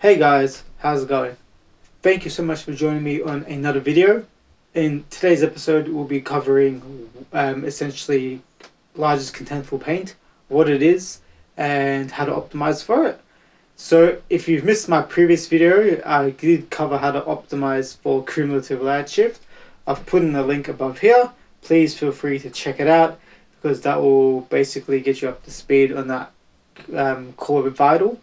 Hey guys, how's it going? Thank you so much for joining me on another video. In today's episode, we'll be covering um, essentially largest contentful paint, what it is, and how to optimize for it. So if you've missed my previous video, I did cover how to optimize for cumulative layout shift. I've put in a link above here. Please feel free to check it out because that will basically get you up to speed on that um, core vital.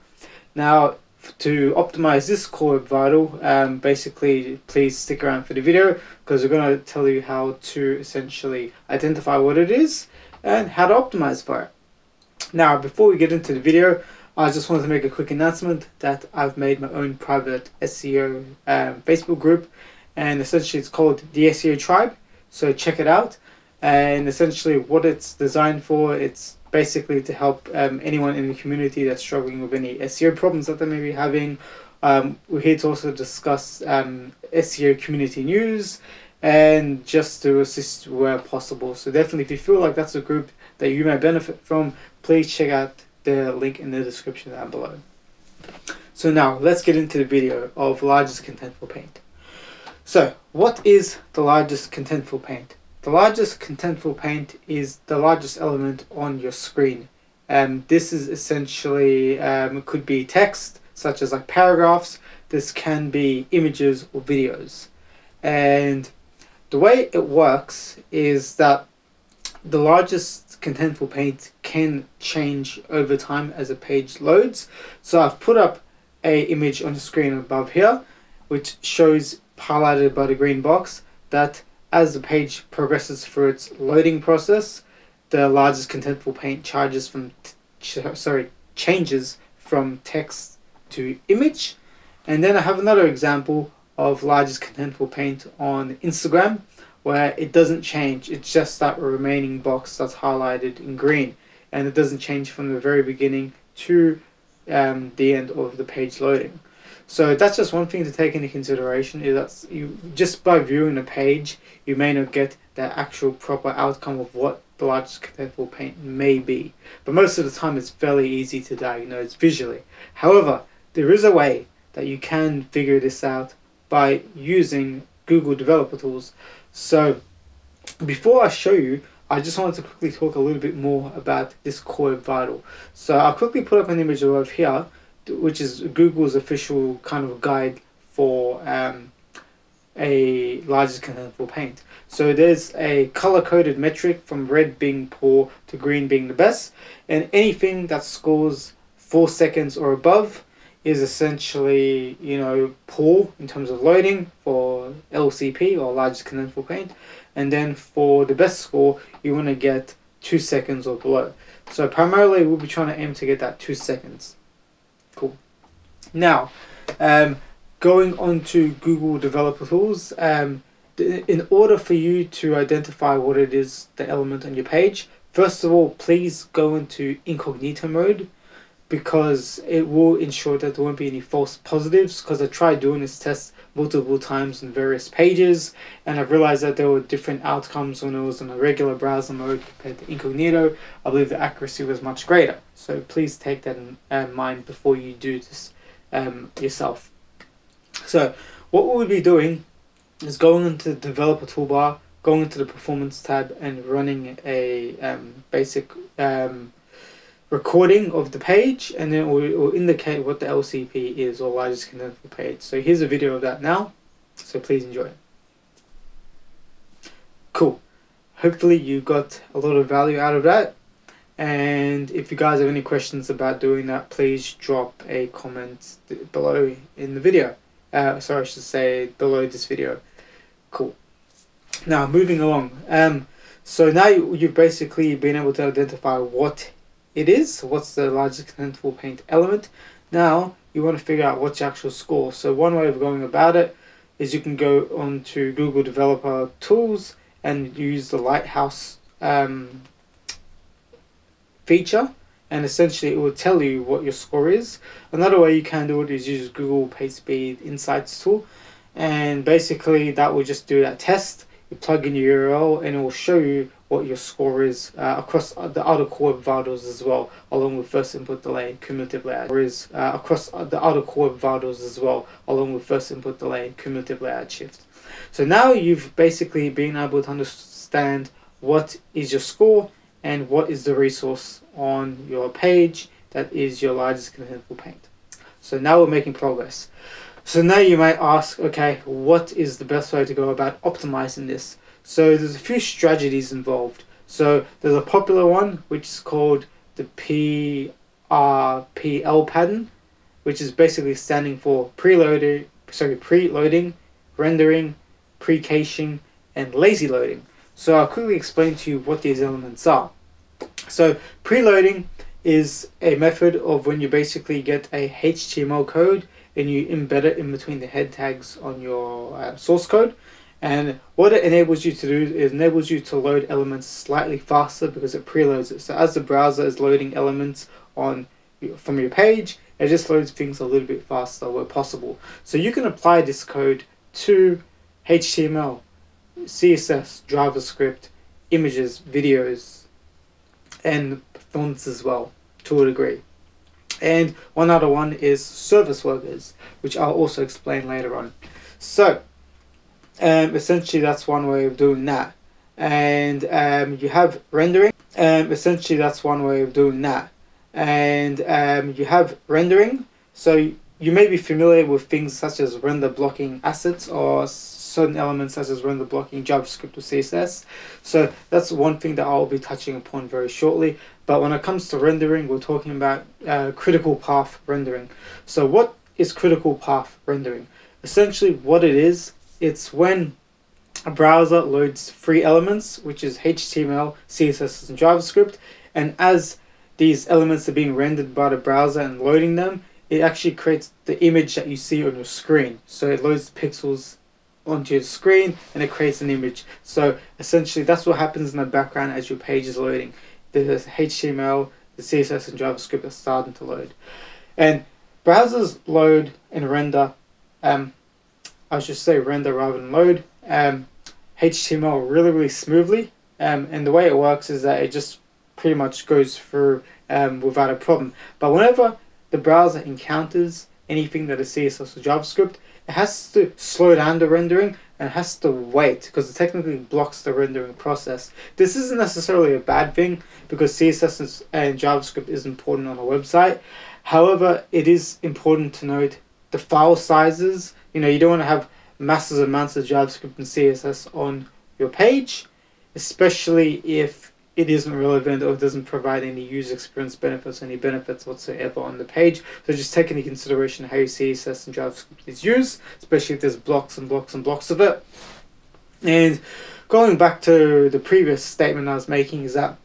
Now, to optimize this core vital, um, basically, please stick around for the video because we're going to tell you how to essentially identify what it is and how to optimize for it. Now, before we get into the video, I just wanted to make a quick announcement that I've made my own private SEO um, Facebook group, and essentially it's called the SEO Tribe. So check it out. And essentially, what it's designed for, it's basically to help um, anyone in the community that's struggling with any SEO problems that they may be having. Um, we're here to also discuss um, SEO community news and just to assist where possible. So definitely, if you feel like that's a group that you may benefit from, please check out the link in the description down below. So now let's get into the video of largest contentful paint. So what is the largest contentful paint? The largest contentful paint is the largest element on your screen. And um, this is essentially, um, could be text, such as like paragraphs. This can be images or videos. And the way it works is that the largest contentful paint can change over time as a page loads. So I've put up a image on the screen above here, which shows highlighted by the green box that as the page progresses through its loading process, the largest contentful paint charges from ch sorry changes from text to image. And then I have another example of largest contentful paint on Instagram where it doesn't change. It's just that remaining box that's highlighted in green and it doesn't change from the very beginning to um, the end of the page loading. So that's just one thing to take into consideration is that you just by viewing the page you may not get the actual proper outcome of what the largest contentful paint may be. But most of the time it's fairly easy to diagnose visually. However, there is a way that you can figure this out by using Google Developer Tools. So before I show you, I just wanted to quickly talk a little bit more about this core vital. So I'll quickly put up an image over here, which is Google's official kind of guide for um, a largest contentful paint. So there's a color-coded metric from red being poor to green being the best, and anything that scores four seconds or above is essentially, you know, poor in terms of loading for LCP or largest contentful paint. And then for the best score, you want to get two seconds or below. So primarily we'll be trying to aim to get that two seconds. Cool. Now, um, going on to Google Developer Tools, um, in order for you to identify what it is, the element on your page, first of all, please go into incognito mode because it will ensure that there won't be any false positives because I tried doing this test multiple times on various pages and I've realized that there were different outcomes when it was in a regular browser mode compared to incognito. I believe the accuracy was much greater. So please take that in uh, mind before you do this um, yourself. So what we'll be doing is going into the developer toolbar, going into the performance tab and running a um, basic um, recording of the page and then it will, it will indicate what the LCP is or largest contentful page. So here's a video of that now, so please enjoy. Cool. Hopefully you got a lot of value out of that and if you guys have any questions about doing that please drop a comment below in the video. Uh, sorry I should say below this video. Cool. Now moving along. Um, so now you've basically been able to identify what it is, what's the largest contentful paint element. Now you want to figure out what's your actual score. So one way of going about it is you can go on to Google Developer Tools and use the Lighthouse um, feature and essentially it will tell you what your score is. Another way you can do it is use Google PageSpeed Insights tool and basically that will just do that test. You plug in your URL and it will show you what your score is uh, across the outer core vitals as well, along with first input delay and cumulative layout. Is uh, across the outer core vitals as well, along with first input delay and cumulative layout shift. So now you've basically been able to understand what is your score and what is the resource on your page that is your largest contentful paint. So now we're making progress. So now you might ask, okay, what is the best way to go about optimizing this? So there's a few strategies involved. So there's a popular one which is called the PRPL pattern, which is basically standing for preloading, sorry, preloading, rendering, pre-caching, and lazy loading. So I'll quickly explain to you what these elements are. So preloading is a method of when you basically get a HTML code and you embed it in between the head tags on your uh, source code. And what it enables you to do is enables you to load elements slightly faster because it preloads it. So as the browser is loading elements on from your page, it just loads things a little bit faster where possible. So you can apply this code to HTML, CSS, JavaScript, images, videos, and fonts as well to a degree. And one other one is service workers, which I'll also explain later on. So, um, essentially, that's one way of doing that. And um, you have rendering. Um, essentially, that's one way of doing that. And um, you have rendering. So you may be familiar with things such as render blocking assets or certain elements such as render blocking JavaScript or CSS. So that's one thing that I'll be touching upon very shortly. But when it comes to rendering, we're talking about uh, critical path rendering. So what is critical path rendering? Essentially what it is, it's when a browser loads three elements, which is HTML, CSS, and JavaScript, and as these elements are being rendered by the browser and loading them, it actually creates the image that you see on your screen. So it loads pixels onto your screen and it creates an image. So essentially that's what happens in the background as your page is loading. The HTML, the CSS and JavaScript are starting to load. And browsers load and render, um, I should say render rather than load, um, HTML really, really smoothly. Um, and the way it works is that it just pretty much goes through um, without a problem. But whenever the browser encounters anything that is CSS or JavaScript, it has to slow down the rendering and has to wait because it technically blocks the rendering process. This isn't necessarily a bad thing because CSS and JavaScript is important on a website. However, it is important to note the file sizes. You know, you don't want to have massive amounts of JavaScript and CSS on your page, especially if it isn't relevant or it doesn't provide any user experience benefits, any benefits whatsoever on the page. So just take into consideration how your CSS and JavaScript is used, especially if there's blocks and blocks and blocks of it. And going back to the previous statement I was making is that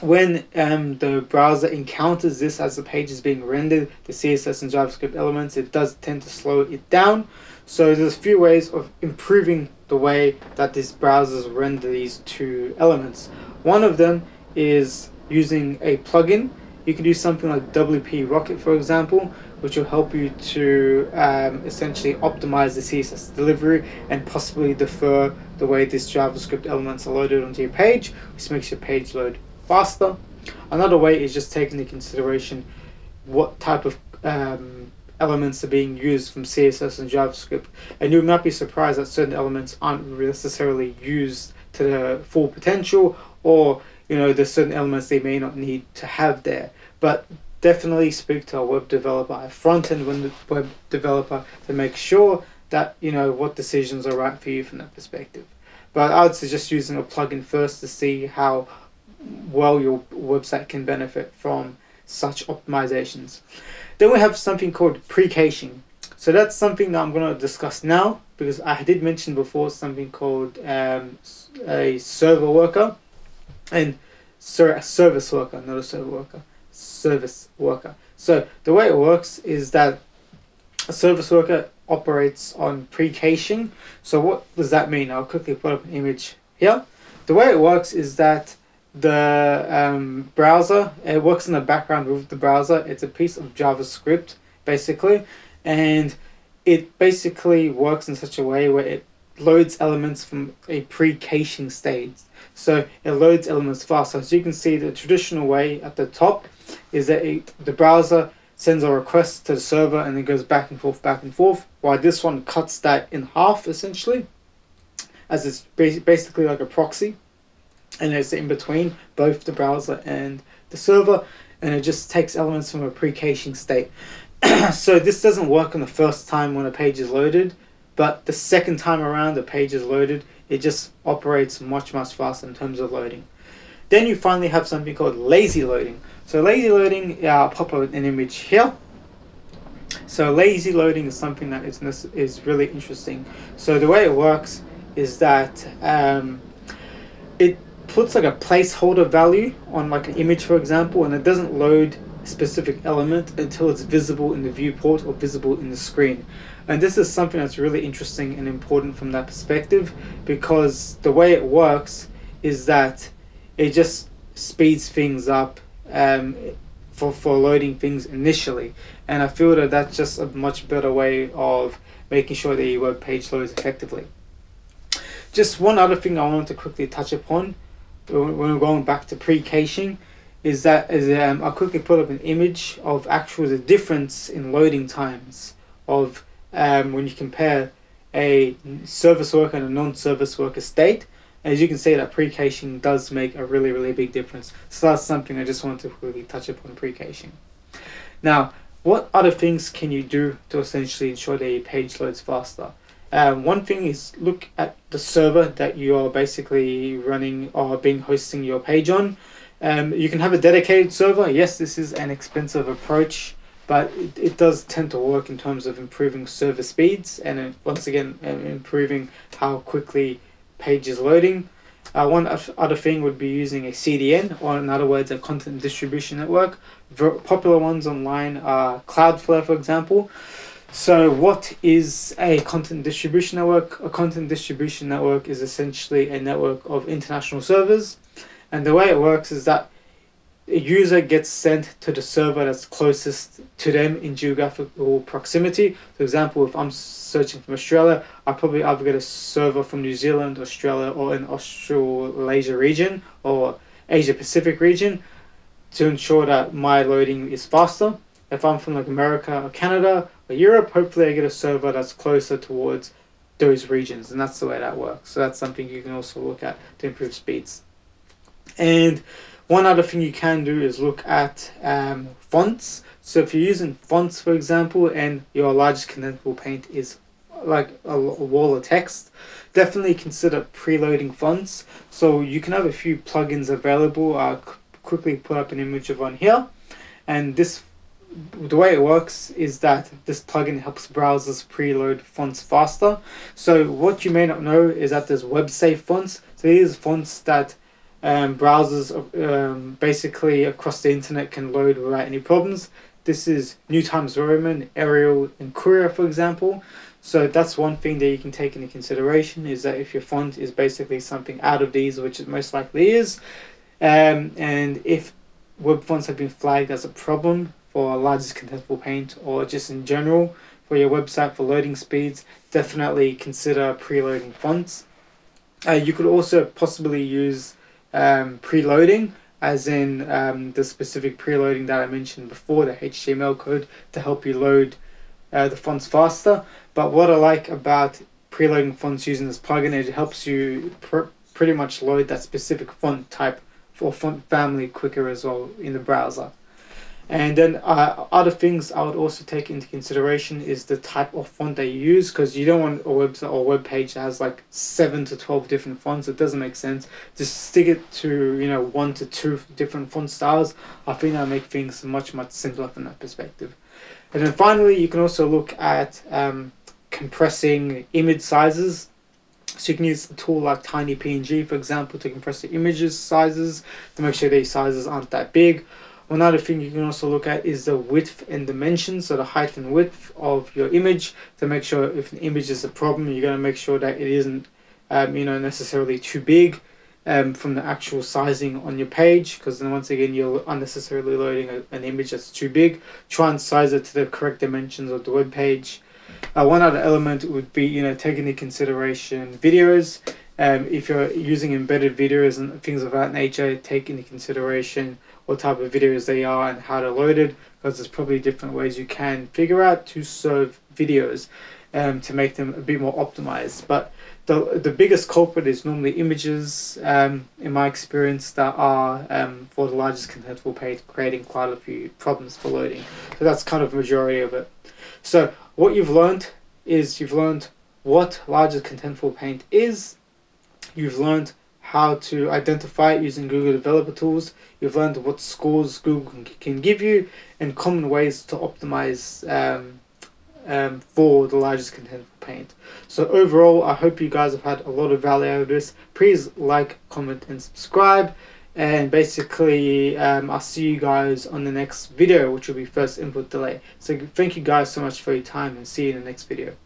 when um, the browser encounters this as the page is being rendered, the CSS and JavaScript elements, it does tend to slow it down. So there's a few ways of improving the way that these browsers render these two elements. One of them is using a plugin. You can do something like WP Rocket, for example, which will help you to um, essentially optimize the CSS delivery and possibly defer the way these JavaScript elements are loaded onto your page, which makes your page load faster. Another way is just taking into consideration what type of um, elements are being used from CSS and JavaScript. And you might be surprised that certain elements aren't necessarily used to the full potential or you know there's certain elements they may not need to have there. But definitely speak to a web developer, a front end web developer to make sure that you know what decisions are right for you from that perspective. But I would suggest using a plugin first to see how well your website can benefit from such optimizations. Then we have something called pre-caching. So that's something that I'm going to discuss now because I did mention before something called um, a server worker and sorry, a service worker, not a server worker, service worker. So the way it works is that a service worker operates on pre-caching. So what does that mean? I'll quickly put up an image here. The way it works is that the um, browser, it works in the background with the browser. It's a piece of JavaScript, basically. And it basically works in such a way where it loads elements from a pre-caching stage. So it loads elements faster. As you can see, the traditional way at the top is that it, the browser sends a request to the server and then goes back and forth, back and forth. While this one cuts that in half essentially, as it's basically like a proxy, and it's in between both the browser and the server, and it just takes elements from a pre-caching state. so this doesn't work on the first time when a page is loaded, but the second time around the page is loaded, it just operates much much faster in terms of loading. Then you finally have something called lazy loading. So lazy loading, yeah, I'll pop up an image here. So lazy loading is something that is is really interesting. So the way it works is that um, it puts like a placeholder value on like an image, for example, and it doesn't load a specific element until it's visible in the viewport or visible in the screen. And this is something that's really interesting and important from that perspective because the way it works is that it just speeds things up um, for, for loading things initially. And I feel that that's just a much better way of making sure that your web page loads effectively. Just one other thing I want to quickly touch upon when we're going back to pre-caching is that is um, I quickly put up an image of actual the difference in loading times of um, when you compare a service worker and a non-service worker state. As you can see that pre-caching does make a really really big difference. So that's something I just wanted to quickly touch upon pre-caching. Now what other things can you do to essentially ensure that your page loads faster um, one thing is look at the server that you are basically running or being hosting your page on um, you can have a dedicated server yes this is an expensive approach but it, it does tend to work in terms of improving server speeds and uh, once again um, improving how quickly page is loading. Uh, one other thing would be using a CDN, or in other words, a content distribution network. Ver popular ones online are Cloudflare, for example. So, what is a content distribution network? A content distribution network is essentially a network of international servers, and the way it works is that a user gets sent to the server that's closest to them in geographical proximity. For example, if I'm searching from Australia, I probably either get a server from New Zealand, Australia, or in Australasia region or Asia Pacific region to ensure that my loading is faster. If I'm from like America or Canada or Europe, hopefully I get a server that's closer towards those regions, and that's the way that works. So that's something you can also look at to improve speeds. And one other thing you can do is look at um, fonts. So if you're using fonts, for example, and your largest contentful paint is like a, a wall of text, definitely consider preloading fonts. So you can have a few plugins available. I'll quickly put up an image of one here. And this, the way it works is that this plugin helps browsers preload fonts faster. So what you may not know is that there's web safe fonts. So these fonts that um, browsers um, basically across the internet can load without any problems. This is New Times Roman, Arial, and Courier, for example. So that's one thing that you can take into consideration is that if your font is basically something out of these, which it most likely is, um, and if web fonts have been flagged as a problem for largest contentful paint or just in general for your website for loading speeds, definitely consider preloading fonts. Uh, you could also possibly use um, preloading, as in um, the specific preloading that I mentioned before, the HTML code to help you load uh, the fonts faster. But what I like about preloading fonts using this plugin, it helps you pr pretty much load that specific font type or font family quicker as well in the browser. And then uh, other things I would also take into consideration is the type of font that you use because you don't want a website or web page that has like seven to twelve different fonts. It doesn't make sense. Just stick it to you know one to two different font styles. I think that'll make things much much simpler from that perspective. And then finally, you can also look at um, compressing image sizes. So you can use a tool like TinyPNG, for example, to compress the images sizes to make sure these sizes aren't that big Another thing you can also look at is the width and dimensions, so the height and width of your image to make sure if an image is a problem, you're going to make sure that it isn't, um, you know, necessarily too big um, from the actual sizing on your page, because then once again you're unnecessarily loading a, an image that's too big. Try and size it to the correct dimensions of the web page. Uh, one other element would be you know taking into consideration videos. Um, if you're using embedded videos and things of that nature, take into consideration what type of videos they are and how they're loaded, because there's probably different ways you can figure out to serve videos um, to make them a bit more optimized. But the the biggest culprit is normally images, um, in my experience, that are um, for the largest contentful page creating quite a few problems for loading. So that's kind of majority of it. So what you've learned is you've learned what largest contentful paint is. You've learned how to identify it using Google Developer Tools. You've learned what scores Google can, give you and common ways to optimize um, um, for the largest contentful paint. So overall, I hope you guys have had a lot of value out of this. Please like, comment, and subscribe. And basically, um, I'll see you guys on the next video, which will be first input delay. So thank you guys so much for your time and see you in the next video.